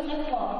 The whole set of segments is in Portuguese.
Como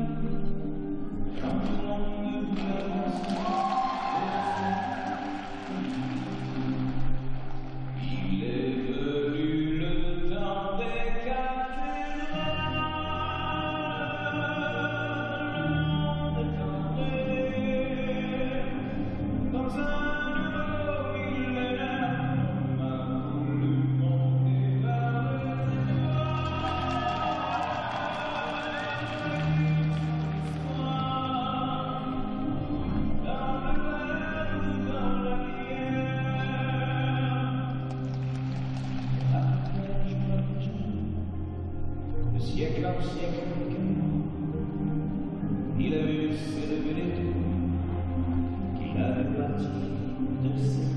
siècle en siècle avec ele Il a eu ce vénéto a avait bâti de ser.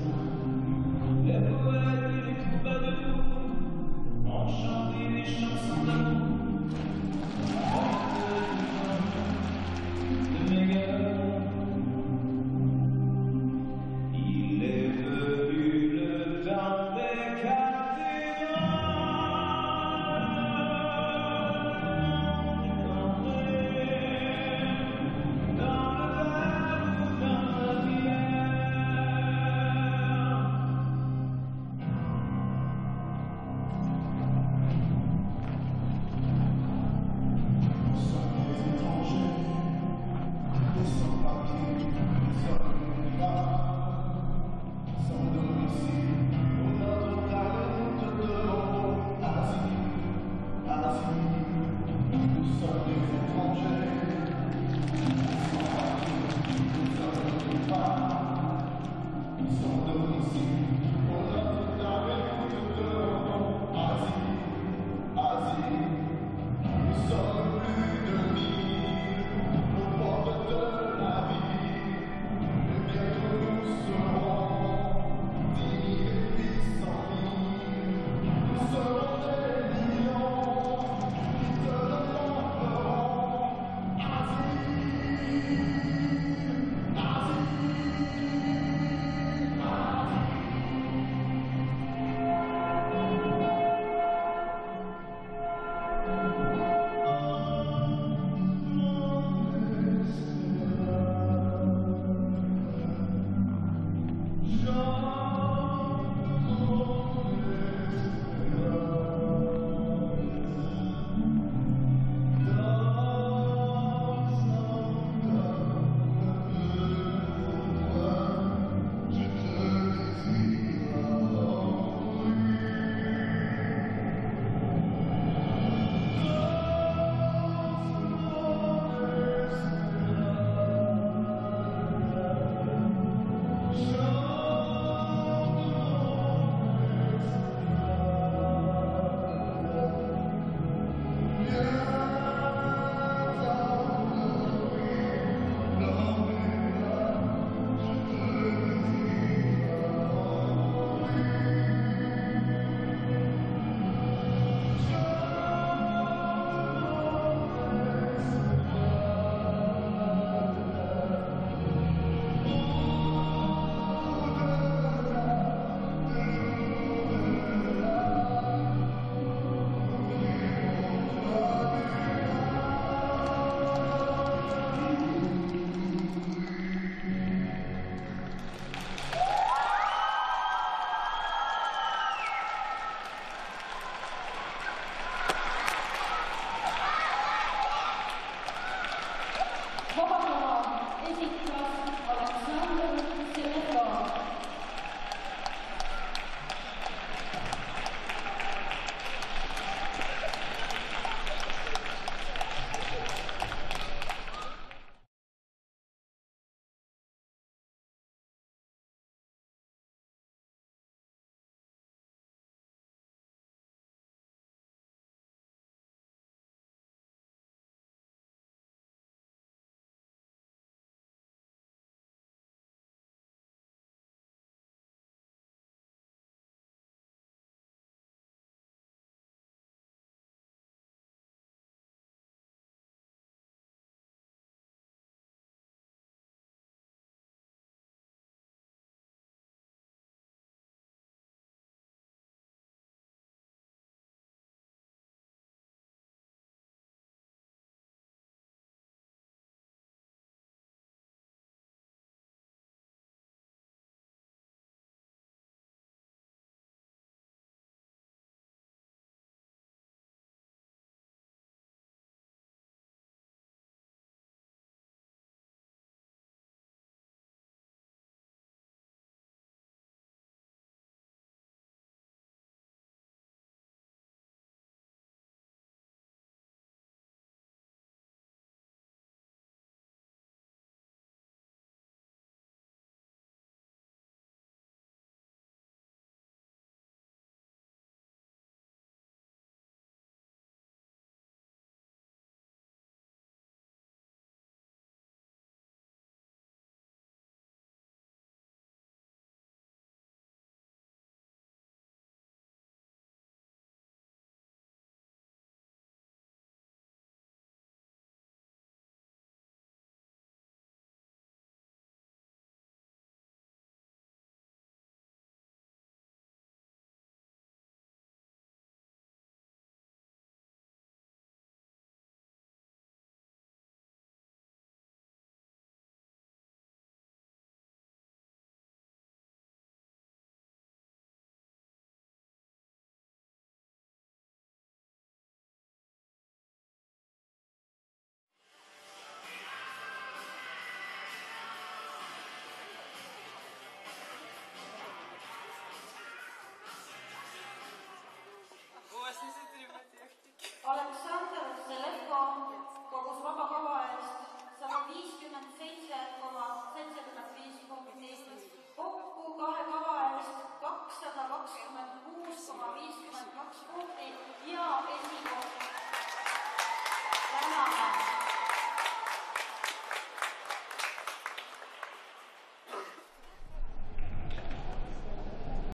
family.